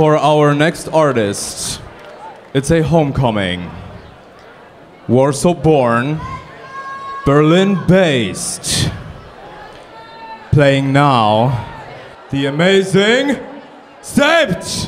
for our next artist. It's a homecoming. Warsaw born, Berlin based. Playing now, the amazing Sept!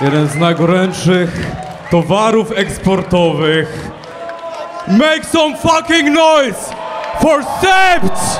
Jeden z najgorętszych towarów eksportowych. Make some fucking noise for Sept!